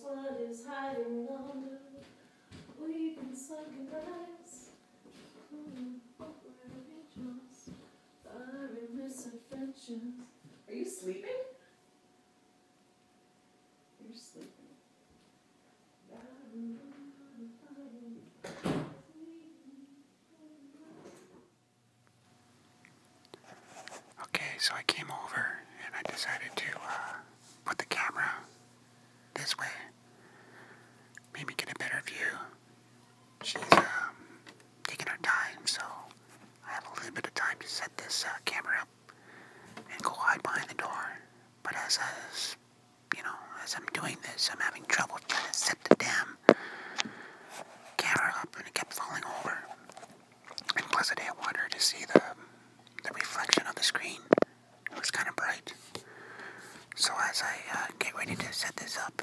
What is hiding under weeping sunken eyes? What were angels? Fiery misadventures. Are you sleeping? You're sleeping. Okay, so I came over and I decided to uh, put the camera this way. Maybe get a better view. She's um, taking her so I have a little bit of time to set this uh, camera up and go hide behind the door. But as I you know, as I'm doing this, I'm having trouble trying to set the damn camera up and it kept falling over. And plus I didn't want her to see the, the reflection of the screen. It was kind of bright. So as I uh, get ready to set this up,